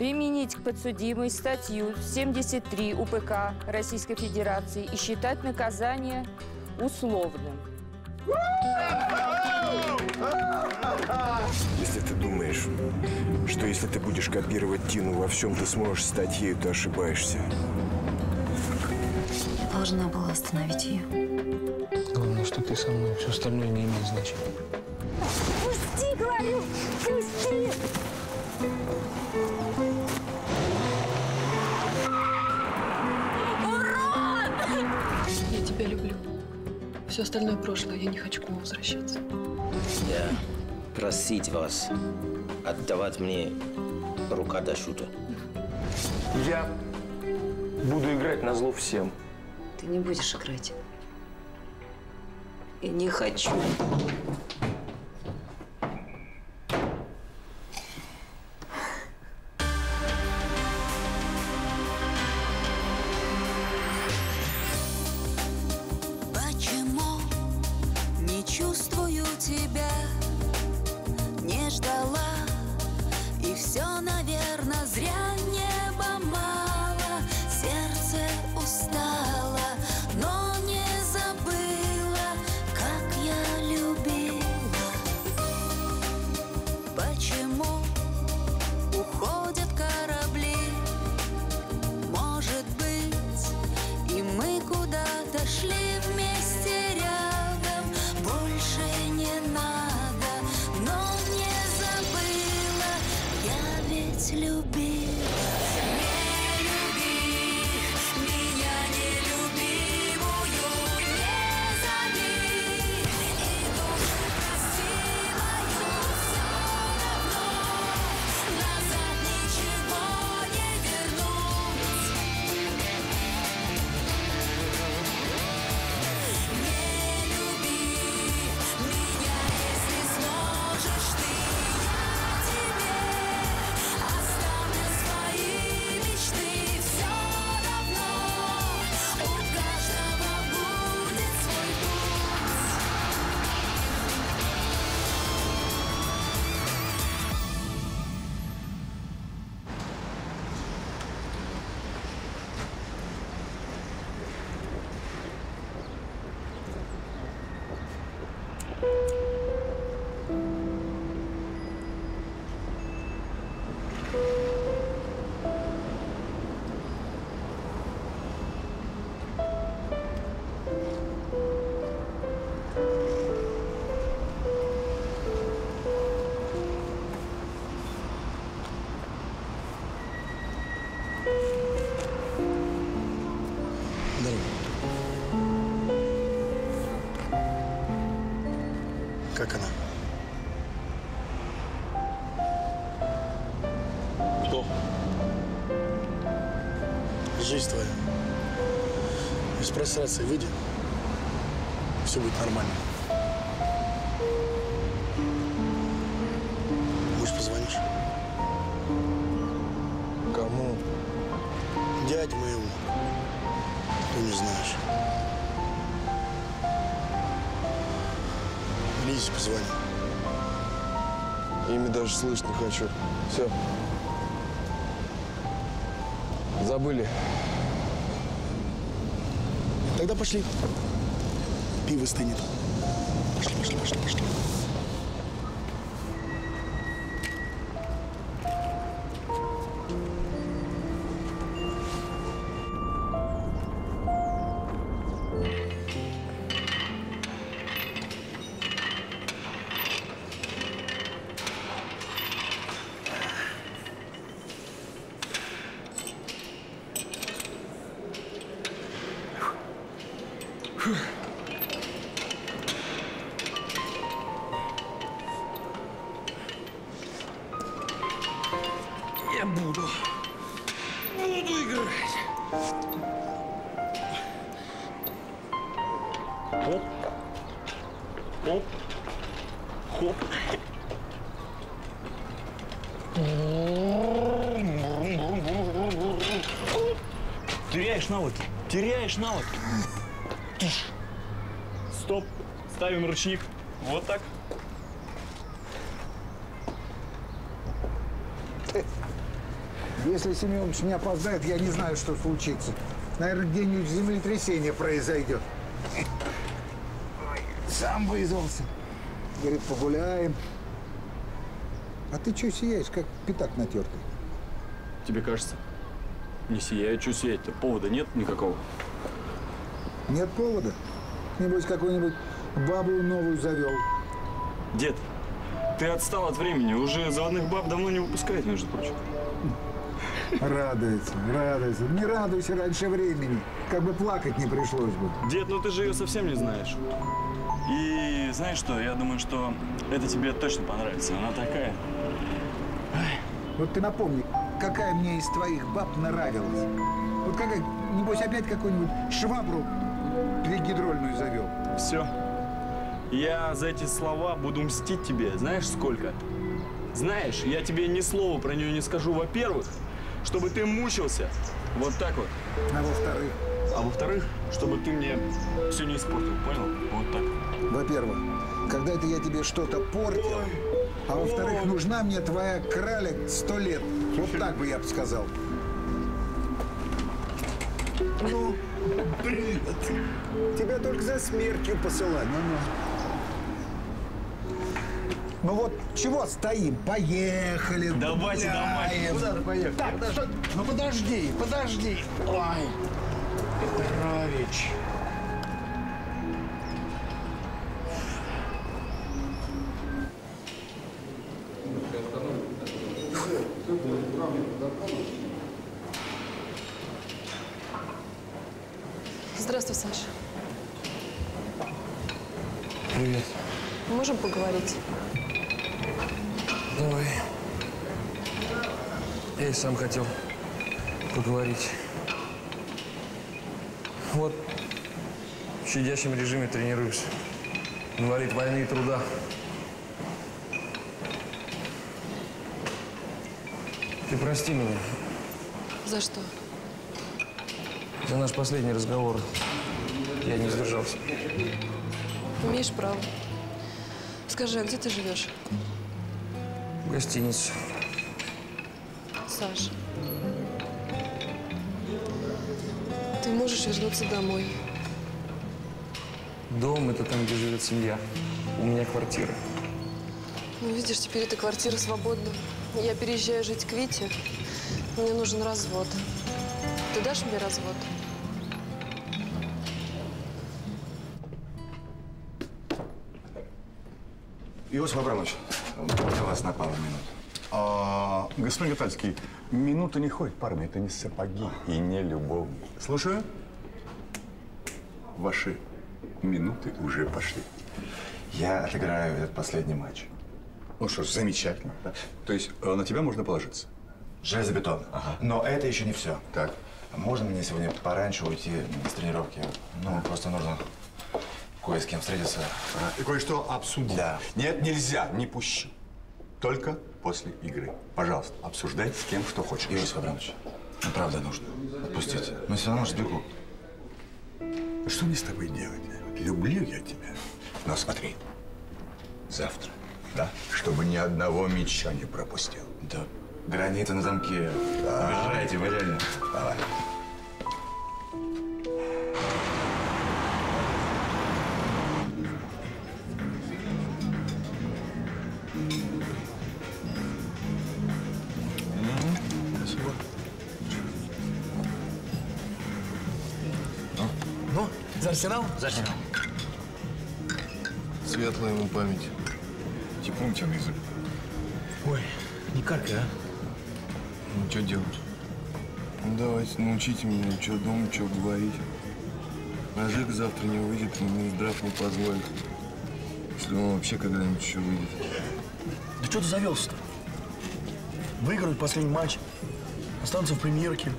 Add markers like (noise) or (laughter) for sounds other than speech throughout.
применить к подсудимой статью 73 УПК Российской Федерации и считать наказание условным. Если ты думаешь, что если ты будешь копировать Тину во всем, ты сможешь стать ею, ты ошибаешься. Я должна была остановить ее. Главное, что ты со мной. Все остальное не имеет значения. Пусти, говорю! Пусти! Все остальное прошлое, я не хочу к нему возвращаться. Я просить вас отдавать мне рука до шута. Я буду играть на зло всем. Ты не будешь играть. И не хочу. Из прострации выйди. Все будет нормально. Может, позвонишь? Кому? Дядь моему. Ты не знаешь. Лизе позвони. Имя даже слышать не хочу. Все. Забыли. Тогда пошли. Пиво стынет. Пошли, пошли, пошли, пошли. Я буду. Буду играть. Оп. Оп. Хоп. Теряешь навыки. Теряешь навыки. Ставим ручник. Вот так. Если Семенович не опоздает, я не знаю, что случится. Наверное, где-нибудь землетрясение произойдет. Ой, Сам вызвался. Говорит, погуляем. А ты что сияешь, как пятак натертый? Тебе кажется? Не сияет, что сиять-то? Повода нет никакого. Нет повода? Небось, какую-нибудь бабу новую завел. Дед, ты отстал от времени. Уже заводных баб давно не выпускают, между прочим. Радуется, радуется. Не радуйся раньше времени. Как бы плакать не пришлось бы. Дед, ну ты же ее совсем не знаешь. И знаешь что, я думаю, что это тебе точно понравится. Она такая. Вот ты напомни, какая мне из твоих баб нравилась. Вот какая, небось, опять какую-нибудь швабру перегидрольную завел. Все. Я за эти слова буду мстить тебе. Знаешь сколько? Знаешь, я тебе ни слова про нее не скажу, во-первых, чтобы ты мучился. Вот так вот. А во-вторых? А во-вторых, чтобы ты мне все не испортил, понял? Вот так. Во-первых, когда это я тебе что-то портил, а во-вторых, нужна мне твоя краля сто лет. Вот так бы я бы сказал. Ну, привет. Тебя только за смертью посылать. Ну, ну. Ну вот, чего стоим? Поехали. Давайте домой. гуляем. Куда ты поехал? Так? Ну подожди, подожди. Ой, Петрович. Поговорить. Вот в щадящем режиме тренируюсь. Инвалид войны и труда. Ты прости меня За что? за наш последний разговор. Я не сдержался. Имеешь право. Скажи, а где ты живешь? В гостинице. Саш. Можешь вернуться домой. Дом – это там, где живет семья. У меня квартира. Ну, видишь, теперь эта квартира свободна. Я переезжаю жить к Вите. Мне нужен развод. Ты дашь мне развод? Иосиф Абрамович, можно вас на пару минут? А, господин Гатальский, минута не ходит парами, это не сапоги и не любовь. Слушаю. Ваши минуты уже пошли. Я отыграю этот последний матч. Ну что ж, замечательно. да. То есть э, на тебя можно положиться? Железобетон. Но это еще не все. Так. Можно мне сегодня пораньше уйти с тренировки? Ну, просто нужно кое с кем встретиться. И кое-что обсудить. Да. Нет, нельзя, не пущу. Только после игры. Пожалуйста, обсуждай с кем что хочешь. Иосиф Абрамович, ну, правда нужно. Отпустите. Ну, все равно же сбегу. Что мне с тобой делать? Люблю я тебя. Но смотри, завтра, да, чтобы ни одного мяча не пропустил. Да. Границы на замке. Уезжайте, вы реально. Давай. За Арсенал? За Арсенал. Светлая ему память. Типун тебе язык. Ой, не каркай, а? Ну, что делать? Ну, давайте, научите меня, что думать, что говорить. Жека завтра не выйдет, и Минздрав не позволит. Если он вообще когда-нибудь еще выйдет. Да что ты завелся-то? Выиграют последний матч, останутся в премьерке.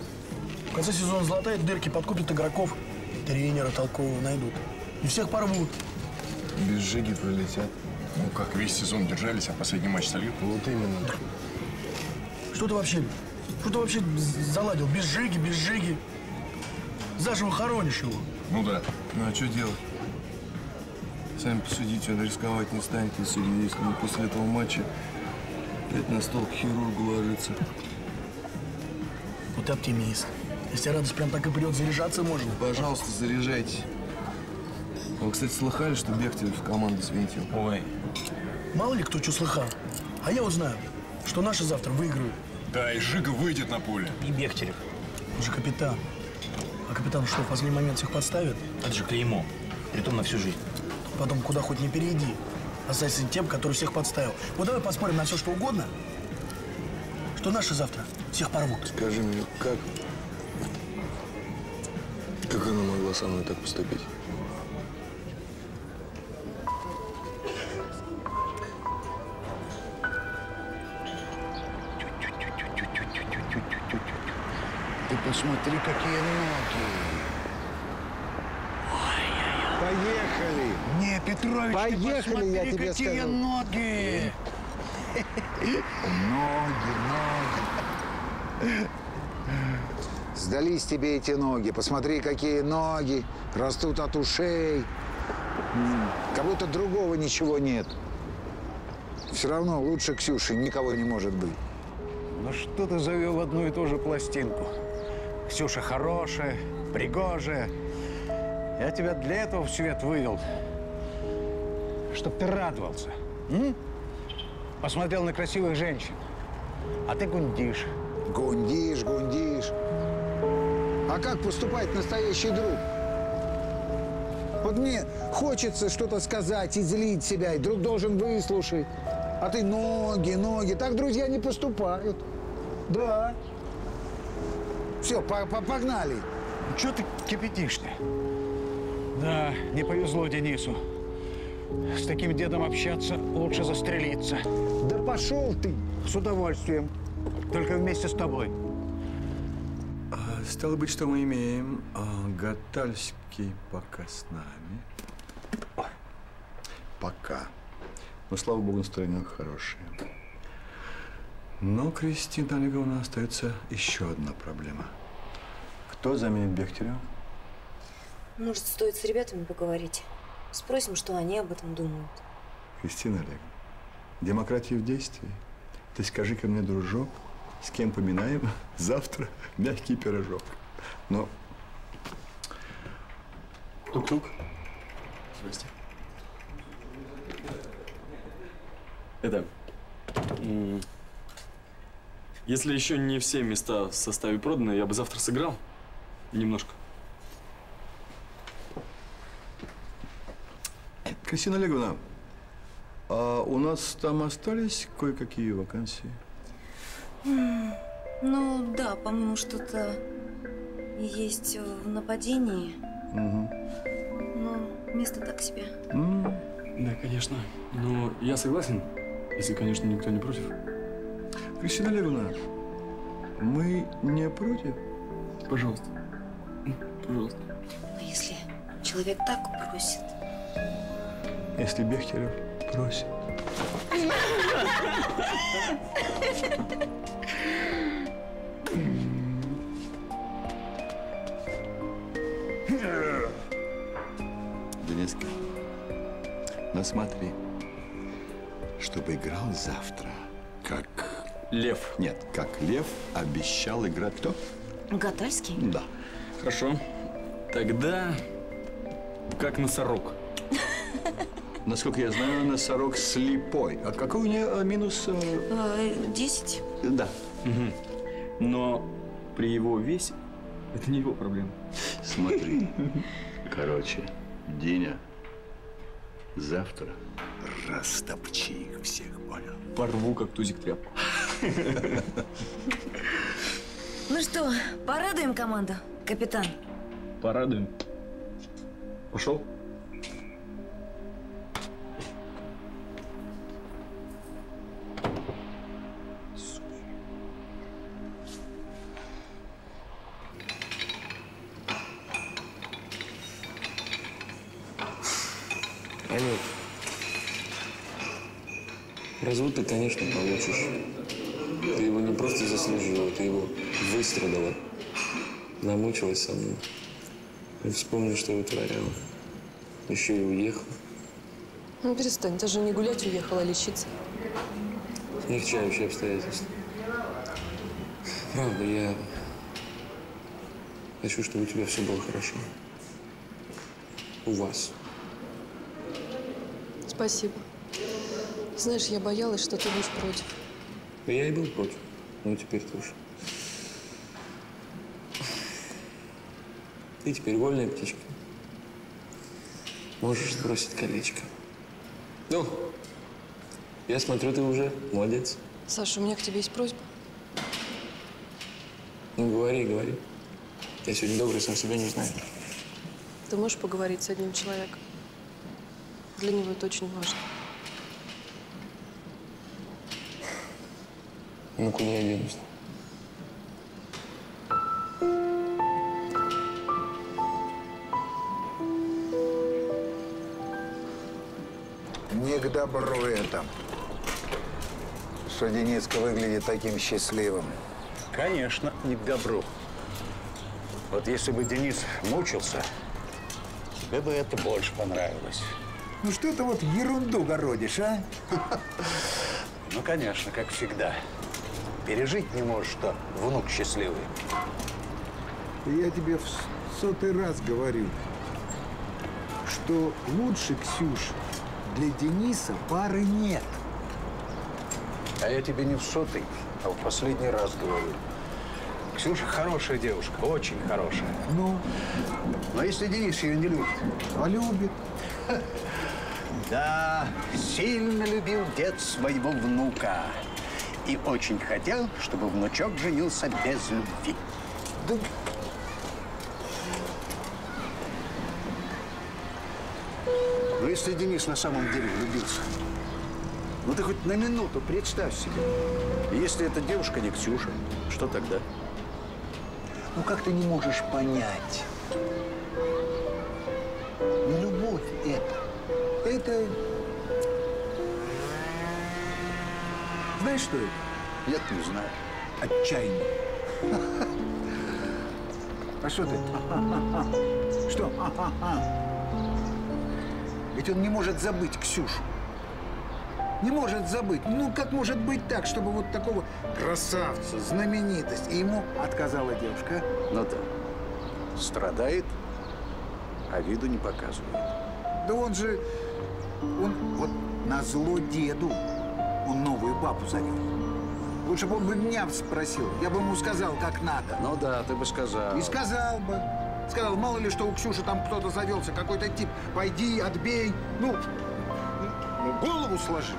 В конце сезона золотая дырки подкупят игроков, тренера толкового найдут. И всех порвут. Без Жеги пролетят. Ну как, весь сезон держались, а последний матч сольют? Вот именно. Что ты вообще, что ты вообще заладил? Без Жиги, без Жиги. Заживо хоронишь его. Ну да. Ну а что делать? Сами посудите, он рисковать не станет, если, если он после этого матча опять на стол к хирургу ложится. Вот оптимист. Если радость прям так и придет, заряжаться можно. Пожалуйста, заряжайтесь. Вы, кстати, слыхали, что Бехтерев в команду свинтил? Ой. Мало ли кто что слыхал. А я вот знаю, что наши завтра выиграют. Да, и Жига выйдет на поле. И Бехтерев. Он же капитан. А капитан что, в последний момент всех подставит? Это же клеймо. Притом на всю жизнь. Потом куда хоть не перейди. Останься тем, который всех подставил. Вот давай поспорим на все, что угодно, что наши завтра всех порвут. Скажи мне, как... Как она могла со мной так поступить? Ты посмотри, какие ноги. Поехали. Не, Петрович, Поехали, ты посмотри, я тебе какие сказал. ноги. Ноги, ноги. Сдались тебе эти ноги. Посмотри, какие ноги. Растут от ушей. Как будто другого ничего нет. Все равно лучше Ксюши никого не может быть. Ну что ты завел одну и ту же пластинку? Ксюша хорошая, пригожая. Я тебя для этого в свет вывел. Чтоб ты радовался. м? Посмотрел на красивых женщин. А ты гундишь. Гундишь, гундишь. А как поступает настоящий друг? Вот мне хочется что-то сказать, излить себя, и друг должен выслушать. А ты ноги, ноги. Так друзья не поступают. Да. Все, по- по- погнали. Чего ты кипятишь-то? Да, не повезло Денису. С таким дедом общаться лучше застрелиться. Да пошел ты. С удовольствием. Только вместе с тобой. Стало быть, что мы имеем а, Гатальский пока с нами. Ой, Пока. Но, слава богу, настроение хорошее. Но, Кристина Олеговна, остается еще одна проблема. Кто заменит Бехтерева? Может, стоит с ребятами поговорить? Спросим, что они об этом думают. Кристина Олеговна, демократия в действии. Ты скажи-ка мне, дружок, с кем поминаем (laughs) завтра мягкий пирожок. Но Тук-тук. Здрасте. Это... Если еще не все места в составе проданы, я бы завтра сыграл. Немножко. Кристина Олеговна, а у нас там остались кое-какие вакансии? Ну да, по-моему, что-то есть в нападении. Мгм. Но место так себе. Да, конечно. Но я согласен, если, конечно, никто не против. Кристина Олеговна, мы не против? Пожалуйста. Пожалуйста. Но если человек так просит. Если Бехтерев просит. Дениска, ну смотри, чтобы играл завтра, как... Лев. Нет, как лев обещал играть кто? Гатальский? Да. Хорошо. Тогда как носорог. (laughs) Насколько я знаю, носорог слепой. А какой у нее э, минус? э, Э, Десять? Да. Но при его весе (laughs) это не его проблема. Смотри. Короче, Диня, завтра растопчи их всех, понял? Порву, как тузик тряпку. Ну что, порадуем команду, капитан? Порадуем. Пошел? Ты, конечно, получишь. Ты его не просто заслужила, ты его выстрадала. Намучилась со мной. И вспомни, что вытворяла. Еще и уехала. Ну, перестань, ты же не гулять уехала, а лечиться. Смягчающие обстоятельства. Правда, я Хочу, чтобы у тебя все было хорошо. У вас. Спасибо. Знаешь, я боялась, что ты будешь против. Я и был против. Ну, теперь тоже. Ты теперь вольная птичка. Можешь сбросить колечко. Ну, я смотрю, ты уже молодец. Саша, у меня к тебе есть просьба. Ну, говори, говори. Я сегодня добрый, сам себя не знаю. Ты можешь поговорить с одним человеком? Для него это очень важно. Ну, куда я денусь? Не к добру это, что Дениска выглядит таким счастливым. Конечно, не к добру. Вот если бы Денис мучился, тебе бы это больше понравилось. Ну что ты вот ерунду городишь, а? (laughs) Ну, конечно, как всегда. Пережить не можешь, что внук счастливый. Я тебе в сотый раз говорю, что лучше, Ксюш, для Дениса пары нет. А я тебе не в сотый, а в последний раз говорю. Ксюша хорошая девушка, очень хорошая. Ну? Но если Денис ее не любит? А любит. (laughs) Да, сильно любил дед своего внука. И очень хотел, чтобы внучок женился без любви. Да... Но если Денис на самом деле влюбился, ну ты хоть на минуту представь себе. Если эта девушка не Ксюша, что тогда? Ну как ты не можешь понять? Не любовь это. Это... Знаешь, что это? Я не знаю. Отчаяние. А что ты? Что? Ведь он не может забыть Ксюшу. Не может забыть. Ну, как может быть так, чтобы вот такого красавца, знаменитость, и ему отказала девушка? а? Ну да. Страдает, а виду не показывает. Да он же, он вот на зло деду, он новую бабу завел. Лучше бы он бы меня спросил, я бы ему сказал, как надо. Ну да, ты бы сказал. И сказал бы. Сказал, мало ли, что у Ксюши там кто-то завелся, какой-то тип. Пойди, отбей. Ну, ну, голову сложи.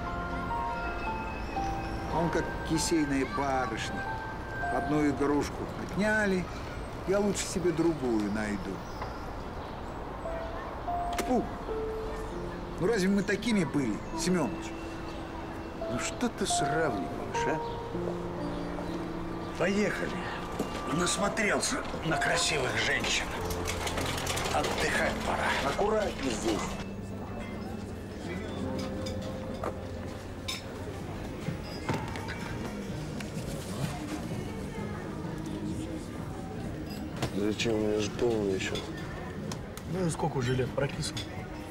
А он как кисейная барышня. Одну игрушку отняли, я лучше себе другую найду. Фу. Ну разве мы такими были, Семенович? Ну что ты сравниваешь, а? Поехали. Насмотрелся на красивых женщин. Отдыхать пора. Аккуратнее здесь. Зачем? У меня же полный еще. Ну и сколько уже лет прокисло?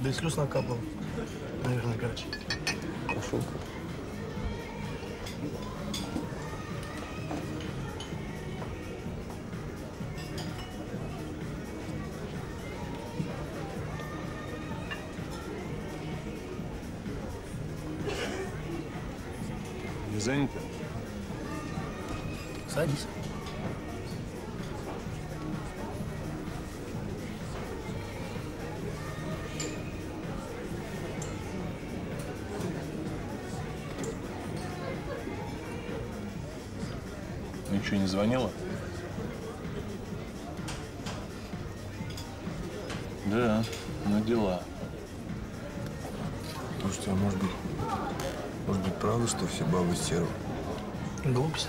Да и слез накапало. Наверное, горячий. Пошел. Ничего не звонила? Да, на дела. Слушайте, а может быть, может быть, правда, что все бабы стервы? Глупости.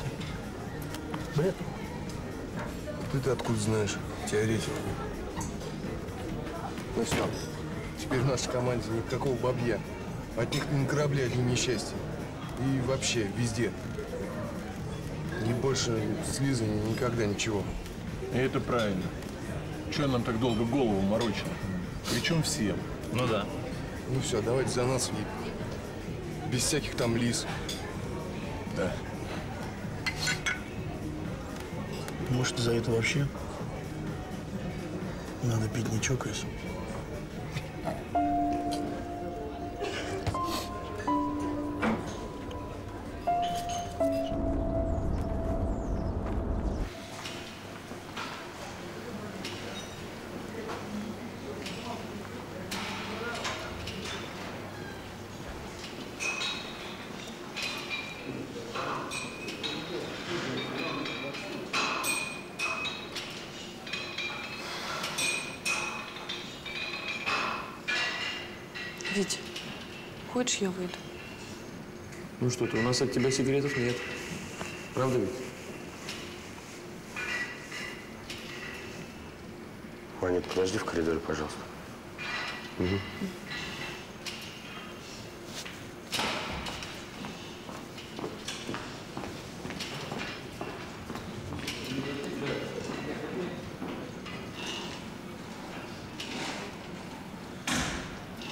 Бред. Ты-то откуда знаешь? Теоретик. Ну что, теперь в нашей команде никакого бабья. От них на корабле одни несчастья. И вообще, везде. Ни больше с Лизой никогда ничего. И это правильно. Чего нам так долго голову морочили? Причем всем. Ну да. Ну все, давайте за нас и без всяких там Лиз. Да. Может, из-за этого вообще Надо пить, не чокаясь. Что ты, у нас от тебя секретов нет. Правда ведь? Ваня, подожди в коридоре, пожалуйста. Угу.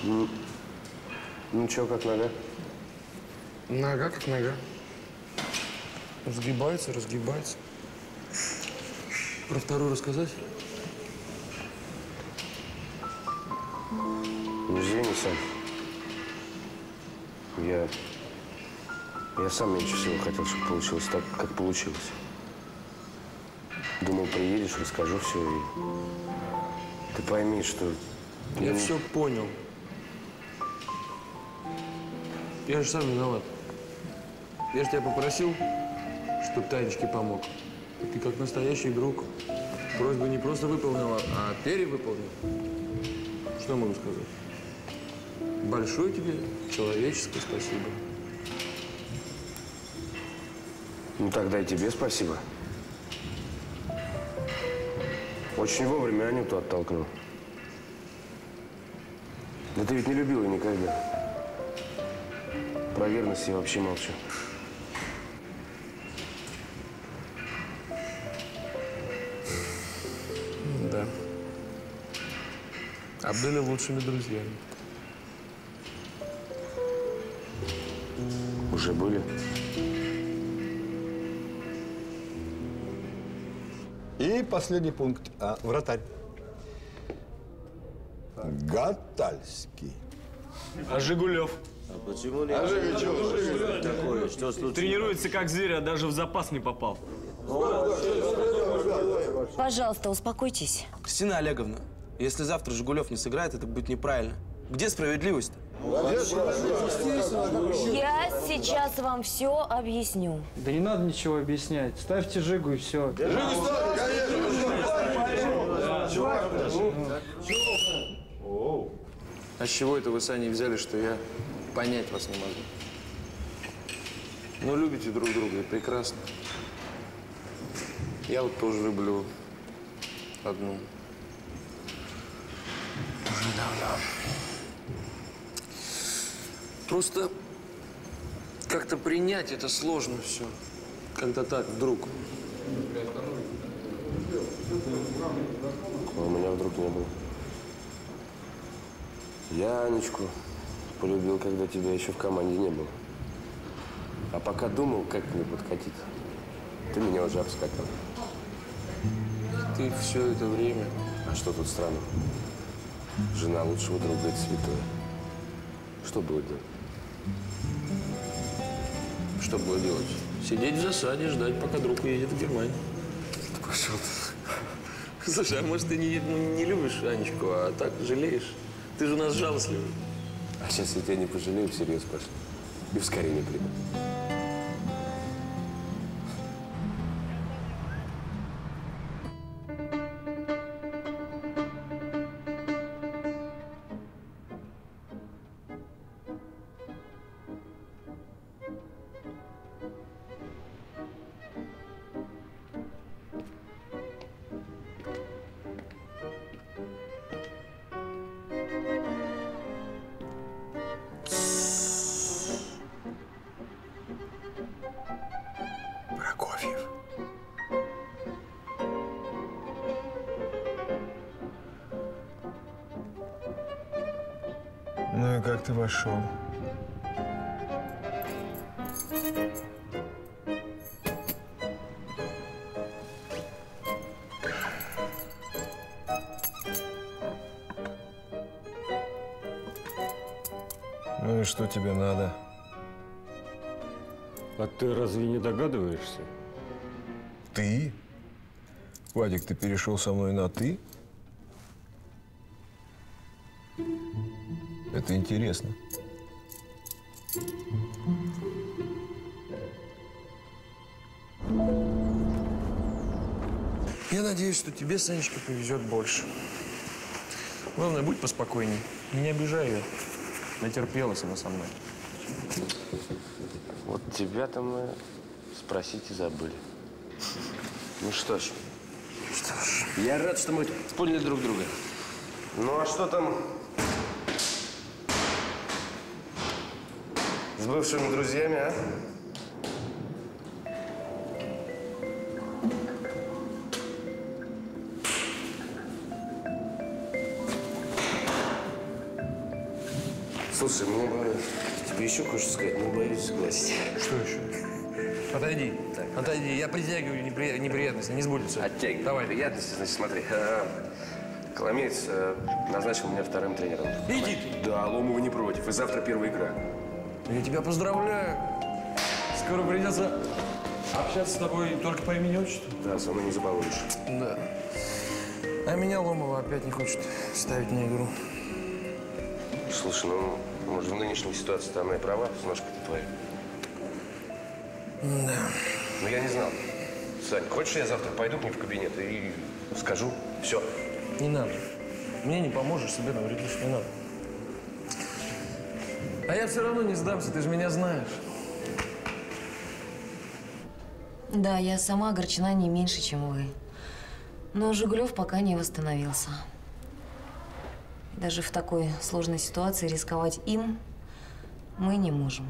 Ну, ну чё, как нога? Нога как нога. Разгибается, разгибается. Про вторую рассказать? Извини, Сам. Я... Я сам меньше всего хотел, чтобы получилось так, как получилось. Думал, приедешь, расскажу все, и... Ты пойми, что... Я не- все понял. Я же сам виноват. Я же тебя попросил, чтобы Танечке помог. Ты как настоящий друг просьбу не просто выполнила, а перевыполнил. Что могу сказать? Большое тебе человеческое спасибо. Ну, тогда и тебе спасибо. Очень вовремя Анюту оттолкнул. Да ты ведь не любил ее никогда. Про верность я вообще молчу. А были лучшими друзьями. Уже были? И последний пункт. А, вратарь. Гатальский. А Жигулев? А почему не- А? Жига такое? Что случилось? Тренируется как зверь, а даже в запас не попал. Пожалуйста, успокойтесь. Кристина Олеговна, если завтра Жигулев не сыграет, это будет неправильно. Где справедливость? Я сейчас вам все объясню. Да не надо ничего объяснять. Ставьте Жигу и все. А с чего это вы с Аней взяли, что я понять вас не могу? Ну, любите друг друга, и прекрасно. Я вот тоже люблю одну. Уже давно. Просто как-то принять это сложно все. Когда так, вдруг. А у меня вдруг не было. Я Анечку полюбил, когда тебя еще в команде не было. А пока думал, как к ней подкатить, ты меня уже обскакал. Ты все это время... А что тут странно? Жена лучшего друга – это святое. Что было делать? Что было делать? Сидеть в засаде, ждать, пока друг уедет в Германию. Да пошел ты. Слушай, а может, ты не, ну, не любишь Анечку, а так жалеешь? Ты же у нас жалостливый. А сейчас я тебя не пожалею, всерьез пошли. И в скорее приду. Хорошо. Ну и что тебе надо? А ты разве не догадываешься? Ты? Вадик, ты перешел со мной на «ты»? Интересно. Я надеюсь, что тебе, Санечка, повезет больше. Главное, будь поспокойней. Не обижай ее. Натерпелась она со мной. Вот тебя-то мы спросить и забыли. Ну что ж. Что ж. Я рад, что мы поняли друг друга. Ну а что там с бывшими друзьями, а? Слушай, мне бы тебе еще кое-что сказать, но боюсь сглазить. Что еще? Отойди. Отойди. Я притягиваю непри- неприятности, не сбудется. Оттягивай. Давай. Приятности, значит, смотри. А, Коломеец э, назначил меня вторым тренером. Иди Да, Ломова не против. И завтра первая игра. Я тебя поздравляю. Скоро придется общаться с тобой только по имени отчеству. Да, со мной не забалуешь. Да. А меня Ломова опять не хочет ставить на игру. Слушай, ну, может, в нынешней ситуации она и права, ножка-то твоя. Да. Но я не знал. Сань, хочешь, я завтра пойду к ней в кабинет и скажу? Все. Не надо. Мне не поможешь, себе навредишь, не надо. А я все равно не сдамся, ты же меня знаешь. Да, я сама огорчена не меньше, чем вы. Но Жигулев пока не восстановился. Даже в такой сложной ситуации рисковать им мы не можем.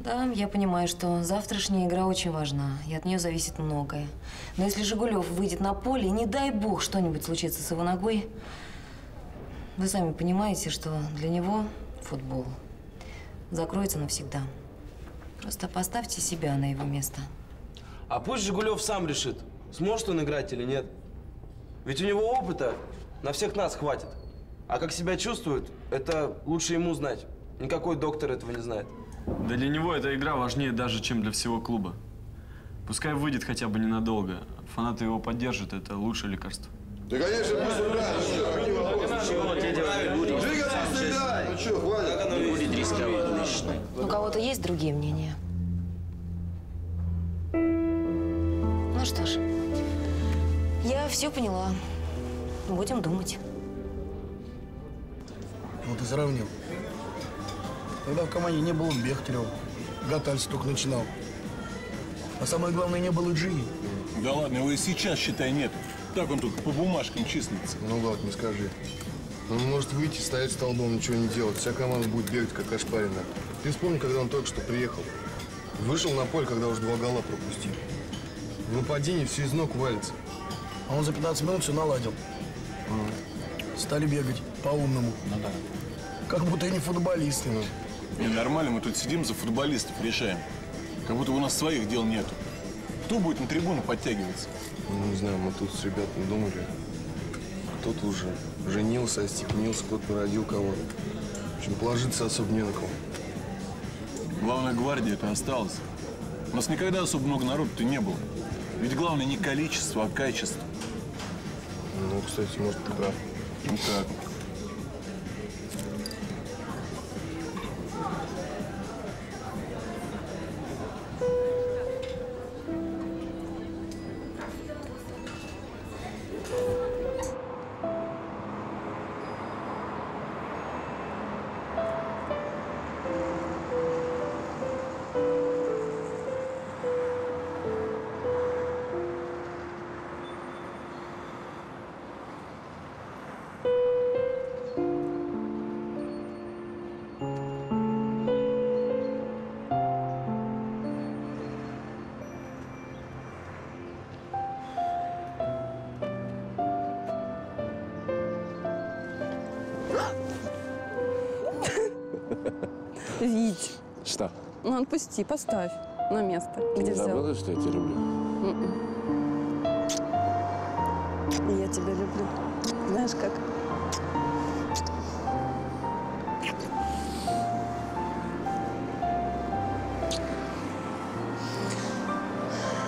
Да, я понимаю, что завтрашняя игра очень важна, и от нее зависит многое. Но если Жигулев выйдет на поле, не дай бог что-нибудь случится с его ногой, вы сами понимаете, что для него футбол закроется навсегда. Просто поставьте себя на его место. А пусть Жигулев сам решит, сможет он играть или нет. Ведь у него опыта на всех нас хватит. А как себя чувствует, это лучше ему знать. Никакой доктор этого не знает. Да для него эта игра важнее даже, чем для всего клуба. Пускай выйдет хотя бы ненадолго. Фанаты его поддержат, это лучшее лекарство. Да, конечно, пусть Ну что, хватит? Не будет рисковать. У кого-то есть другие мнения? Ну что ж, я все поняла. Будем думать. Вот и сравнил. Тогда в команде не было Бехтерева. Гатальц только начинал. А самое главное, не было Джии. Да ладно, его и сейчас, считай, нет. Так он только по бумажкам числится. Ну ладно, не скажи. Он может выйти, стоять столбом, ничего не делать. Вся команда будет бегать, как ошпаренная. Ты вспомни, когда он только что приехал. Вышел на поле, когда уже два гола пропустил. В нападении все из ног валится. А он за 15 минут все наладил. Стали бегать по-умному. Ну да. Как будто они футболисты. Не, нормально, мы тут сидим, за футболистов решаем. Как будто у нас своих дел нету. Кто будет на трибуну подтягиваться? Ну, не знаю, мы тут с ребятами думали. Кто-то уже женился, остепенился, кто-то родил кого-то. В общем, положиться особо не на кого. Главная гвардия это осталось. У нас никогда особо много народу-то не было. Ведь главное не количество, а качество. Ну, кстати, может, ты прав. Ну так. Вить. Что? Ну, отпусти, поставь на место, Ты где не взял. забыла, что я тебя люблю? И я тебя люблю. Знаешь, как?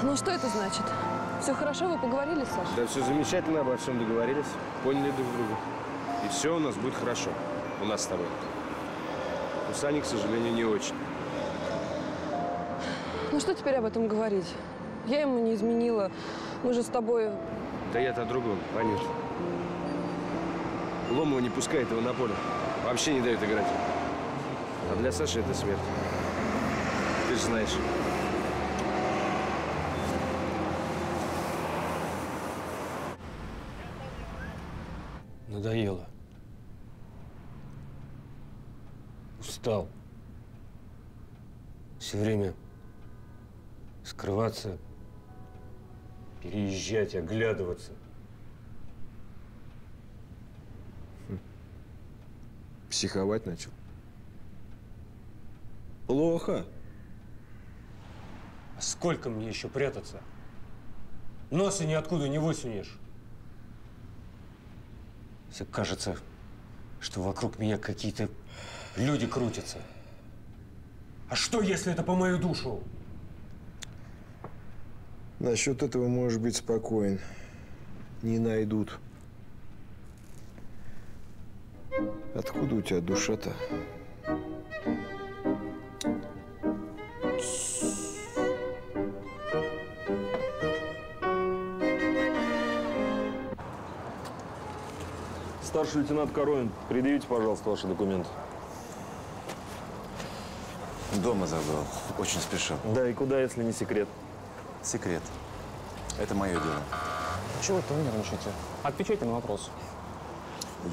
Ну, что это значит? Все хорошо, вы поговорили, Саша? Да все замечательно, обо всем договорились, поняли друг друга. И все у нас будет хорошо. У нас с тобой. У Сани, к сожалению, не очень. Ну что теперь об этом говорить? Я ему не изменила. Мы же с тобой... Да я-то о другом, понятно. Ломова не пускает его на поле. Вообще не дает играть. А для Саши это смерть. Ты же знаешь. Скрываться, переезжать, оглядываться. Психовать начал. Плохо. А сколько мне еще прятаться? Носа ниоткуда не высунешь. Все кажется, что вокруг меня какие-то люди крутятся. А что, если это по мою душу? Насчет этого можешь быть спокоен. Не найдут. Откуда у тебя душа-то? Старший лейтенант Коровин, предъявите, пожалуйста, ваши документы. Дома забыл. Очень спешил. Да, и куда, если не секрет? Секрет. Это мое дело. Чего это вы нервничаете? Отвечайте на вопрос.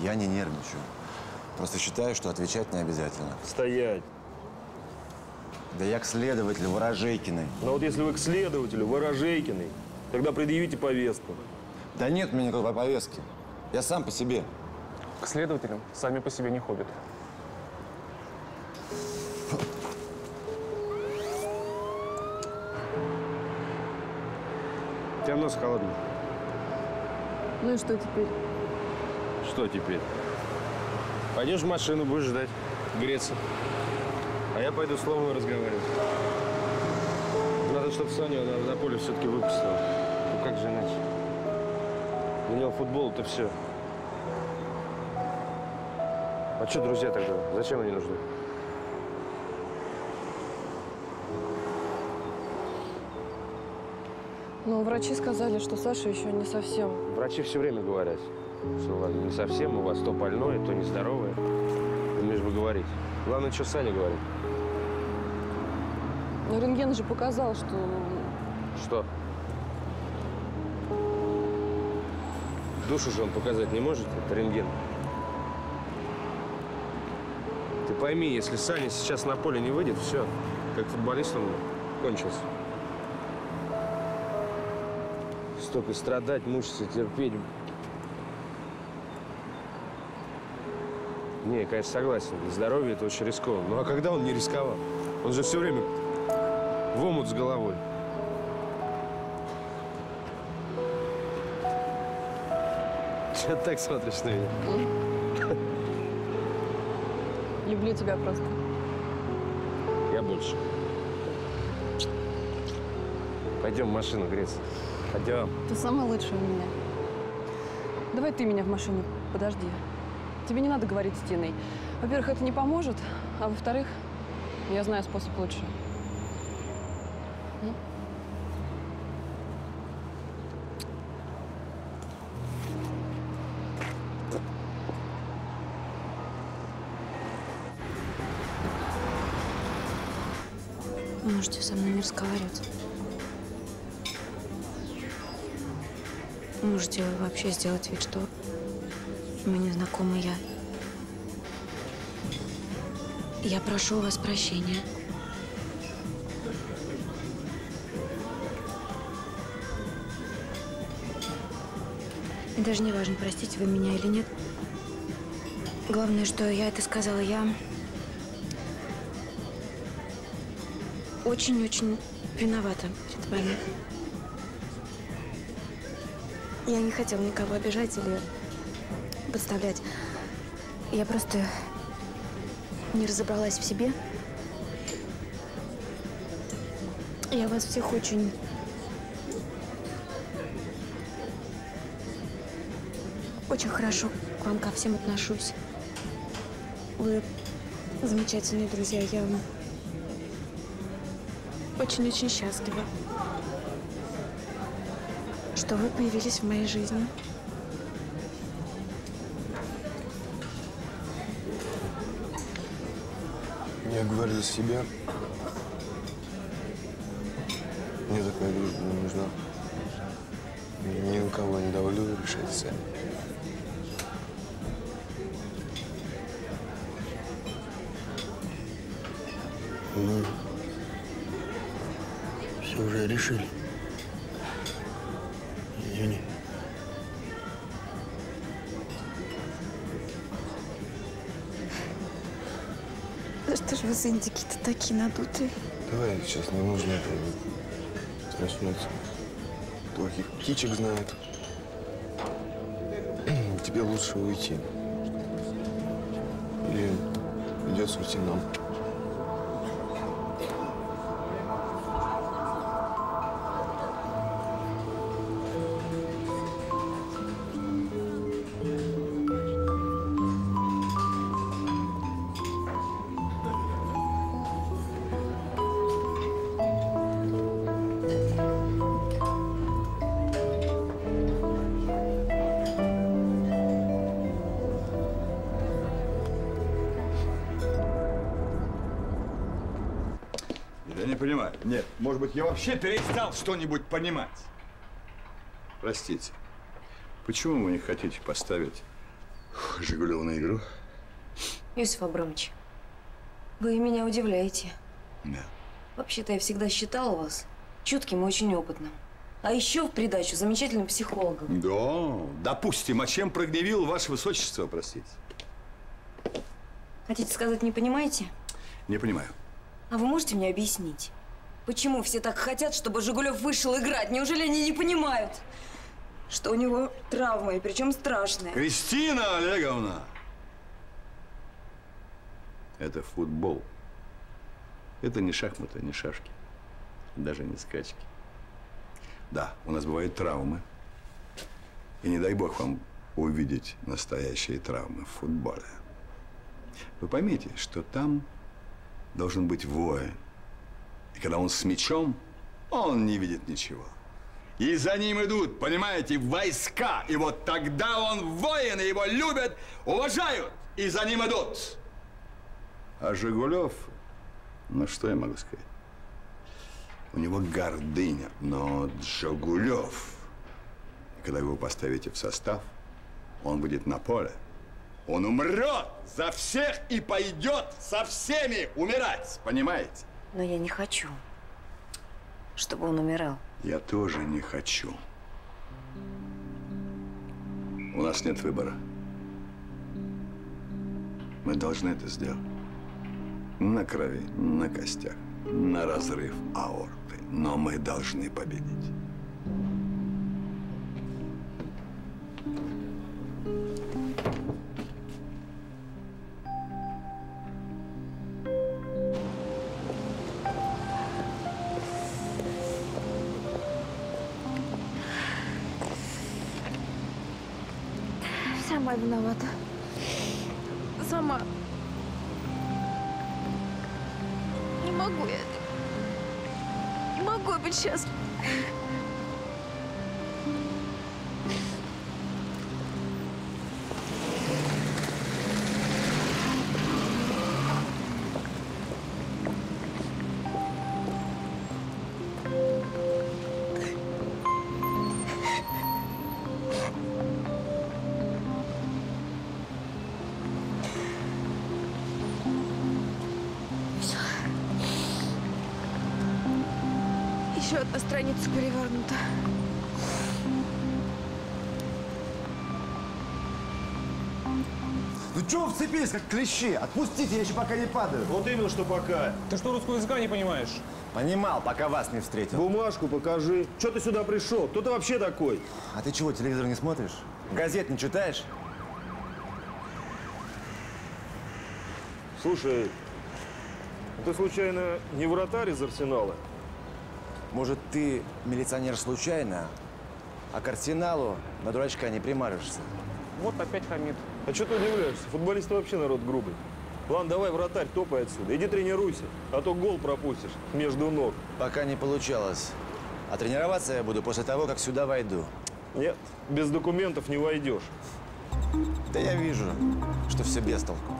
Я не нервничаю. Просто считаю, что отвечать не обязательно. Стоять. Да я к следователю Ворожейкиной. Но вот если вы к следователю Ворожейкиной, тогда предъявите повестку. Да нет у меня никакой повестки. Я сам по себе. К следователям сами по себе не ходят. Нос холодный. Ну и что теперь? Что теперь? Пойдешь в машину, будешь ждать, греться. А я пойду с Ломовой разговаривать. Надо, чтобы Саню на, на поле все-таки выпустил. Ну как же иначе? У него футбол, это все. А что друзья тогда? Зачем они нужны? Ну, врачи сказали, что Саша еще не совсем. Врачи все время говорят, что ладно, не совсем, у вас то больное, то нездоровое. Ну, лишь бы говорить. Главное, что Саня говорит. Но рентген же показал, что... Что? Душу же он показать не может, это рентген. Ты пойми, если Саня сейчас на поле не выйдет, все, как футболист он кончился. Столько страдать, мучиться, терпеть. Не, я, конечно, согласен. Для здоровья это очень рискованно. Ну а когда он не рисковал? Он же все время в омут с головой. Че ты так смотришь на меня? Люблю тебя просто. Я больше. Пойдем в машину греться. Пойдем. Ты самый лучший у меня. Давай ты меня в машине подожди. Тебе не надо говорить с Тиной. Во-первых, это не поможет, а во-вторых, я знаю способ лучше. М? Можете со мной не разговаривать. Можете вообще сделать вид, что мы не знакомы. Я... Я прошу у вас прощения. И даже не важно, простите вы меня или нет. Главное, что я это сказала. Я очень-очень виновата перед вами. Я не хотела никого обижать или подставлять. Я просто не разобралась в себе. Я вас всех очень очень хорошо к вам ко всем отношусь. Вы замечательные друзья. Я очень-очень счастлива что вы появились в моей жизни. Я говорю за себя. Мне такая дружба не нужна. Ни на кого не давлю, решайте сами. Ну, все уже решили. Извини. Да что ж вы с индики-то такие надутые? Давай сейчас не нужно это начнется. Плохих птичек знает. Тебе лучше уйти. Или придется уйти нам. Я вообще перестал что-нибудь понимать. Простите, почему вы не хотите поставить Жигулеву на игру? Юсиф Абрамович, вы меня удивляете. Да. Вообще-то я всегда считала вас чутким и очень опытным. А еще в придачу замечательным психологом. Да, допустим, а чем прогневил ваше высочество, простите? Хотите сказать, не понимаете? Не понимаю. А вы можете мне объяснить, почему все так хотят, чтобы Жигулев вышел играть? Неужели они не понимают, что у него травма, и причем страшная? Кристина Олеговна! Это футбол. Это не шахматы, не шашки. Даже не скачки. Да, у нас бывают травмы. И не дай бог вам увидеть настоящие травмы в футболе. Вы поймите, что там должен быть воин. И когда он с мячом, он не видит ничего. И за ним идут, понимаете, войска. И вот тогда он воин, и его любят, уважают. И за ним идут. А Жигулев, ну что я могу сказать? У него гордыня, но Жигулев, когда его поставите в состав, он будет на поле. Он умрет за всех и пойдет со всеми умирать. Понимаете? Но я не хочу, чтобы он умирал. Я тоже не хочу. У нас нет выбора. Мы должны это сделать. На крови, на костях, на разрыв аорты. Но мы должны победить. Сама виновата. Сама. Не могу я. Не могу быть счастлива. Вцепились, как клещи? Отпустите, я еще пока не падаю. Вот именно, что пока. Ты что, русского языка не понимаешь? Понимал, пока вас не встретил. Бумажку покажи. Что ты сюда пришел? Кто ты вообще такой? А ты чего, телевизор не смотришь? Газет не читаешь? Слушай, ты случайно не вратарь из Арсенала? Может, ты милиционер случайно, а к арсеналу на дурачка не примажешься? Вот опять хамит. А что ты удивляешься? Футболисты вообще народ грубый. Ладно, давай, вратарь, топай отсюда. Иди тренируйся, а то гол пропустишь между ног. Пока не получалось. А тренироваться я буду после того, как сюда войду. Нет, без документов не войдешь. Да я вижу, что все без толку.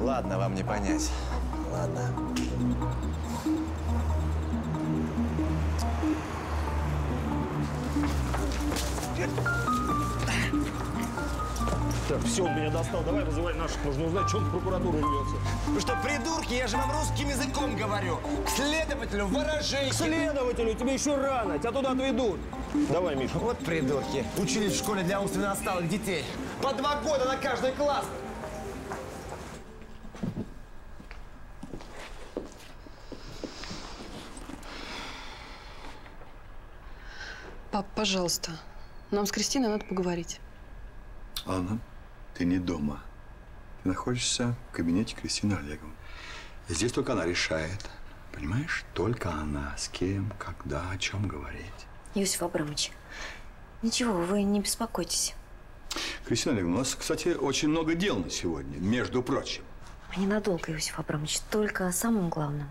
Ладно, вам не понять. Ладно. Так, все, он меня достал. Давай вызывай наших. Нужно узнать, что он в прокуратуру рвется. Вы что, придурки? Я же вам русским языком говорю. К следователю выражайте. К следователю тебе еще рано. Тебя туда отведут. Давай, Миша. Вот придурки. Учились в школе для умственно отсталых детей. По два года на каждый класс. Пап, пожалуйста, нам с Кристиной надо поговорить. Анна, ты не дома. Ты находишься в кабинете Кристины Олеговны. Здесь только она решает. Понимаешь? Только она. С кем, когда, о чем говорить. Юсиф Абрамович, ничего, вы не беспокойтесь. Кристина Олеговна, у нас, кстати, очень много дел на сегодня, между прочим. А ненадолго, Юсиф Абрамович, только о самом главном.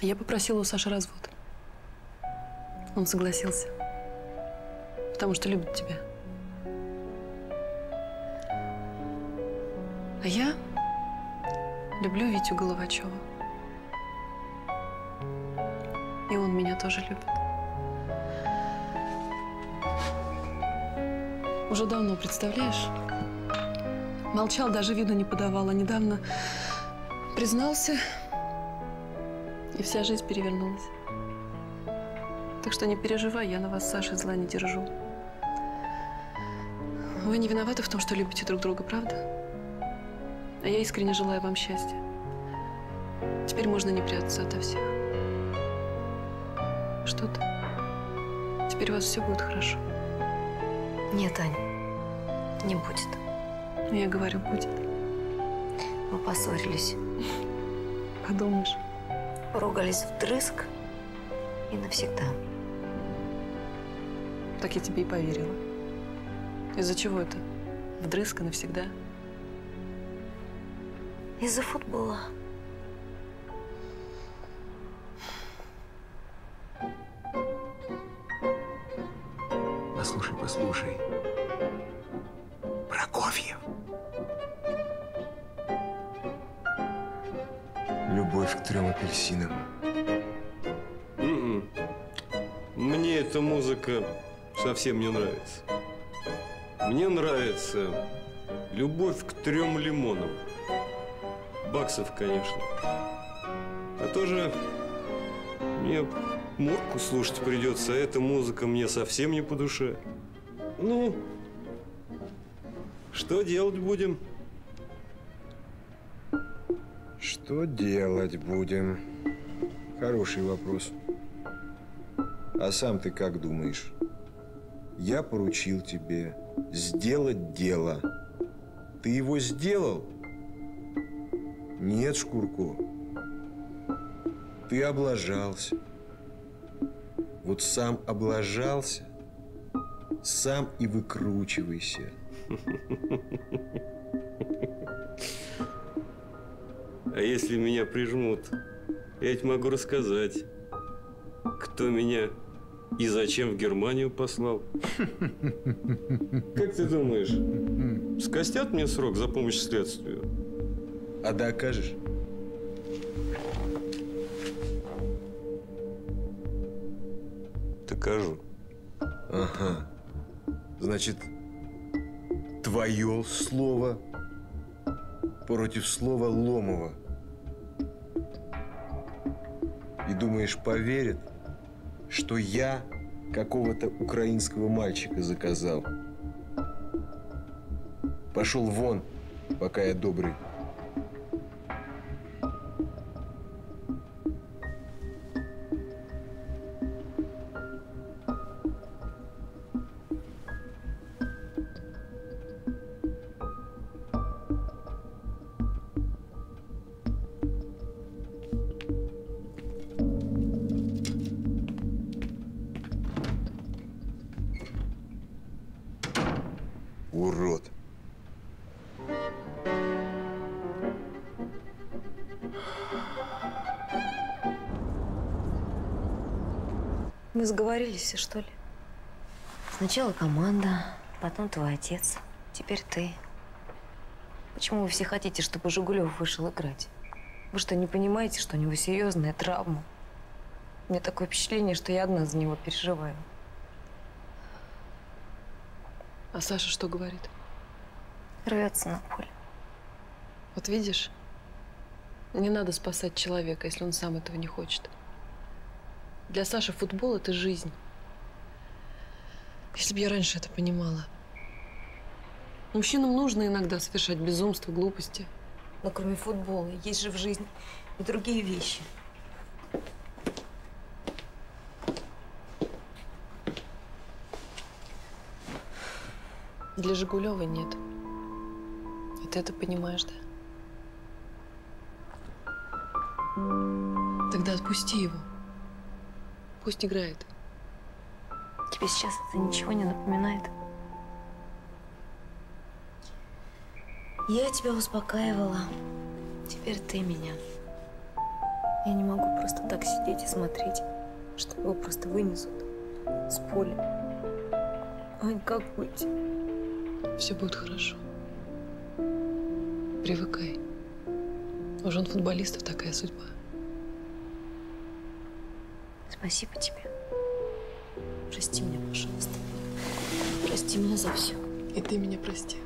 Я попросила у Саши развод. Он согласился. Потому что любит тебя. А я люблю Витю Головачева. И он меня тоже любит. Уже давно, представляешь? Молчал, даже виду не подавал, а недавно признался, и вся жизнь перевернулась. Так что не переживай, я на вас, Саша, зла не держу. Вы не виноваты в том, что любите друг друга, правда? А я искренне желаю вам счастья. Теперь можно не прятаться ото всех. Что-то. Теперь у вас все будет хорошо. Нет, Ань, не будет. Я говорю, будет. Мы поссорились. Подумаешь. Поругались вдрызг и навсегда. Так я тебе и поверила. Из-за чего это? Вдрызг и навсегда? Из-за футбола. Мне эта музыка совсем не нравится. Мне нравится любовь к трем лимонам. Баксов, конечно. А тоже мне мурку слушать придется, а эта музыка мне совсем не по душе. Ну, что делать будем? Что делать будем? Хороший вопрос. А сам ты как думаешь? Я поручил тебе сделать дело. Ты его сделал? Нет, Шкурко. Ты облажался. Вот сам облажался, сам и выкручивайся. А если меня прижмут, я ведь могу рассказать, кто меня и зачем в Германию послал. Как ты думаешь, скостят мне срок за помощь следствию? А докажешь? Докажу. Ага. Значит, твое слово против слова Ломова. И думаешь, поверят, что я какого-то украинского мальчика заказал? Пошел вон, пока я добрый. Сговорились все, что ли? Сначала команда, потом твой отец, теперь ты. Почему вы все хотите, чтобы Жигулев вышел играть? Вы что, не понимаете, что у него серьезная травма? У меня такое впечатление, что я одна за него переживаю. А Саша что говорит? Рвется на поле. Вот видишь, не надо спасать человека, если он сам этого не хочет. Для Саши футбол – это жизнь. Если бы я раньше это понимала. Мужчинам нужно иногда совершать безумство, глупости. Но кроме футбола, есть же в жизни и другие вещи. Для Жигулева нет. И ты это понимаешь, да? Тогда отпусти его. Пусть играет. Тебе сейчас это ничего не напоминает? Я тебя успокаивала. Теперь ты меня. Я не могу просто так сидеть и смотреть, что его просто вынесут с поля. Ань, как быть? Все будет хорошо. Привыкай. У жен футболистов такая судьба. Спасибо тебе. Прости меня, пожалуйста. Прости меня за все. И ты меня прости.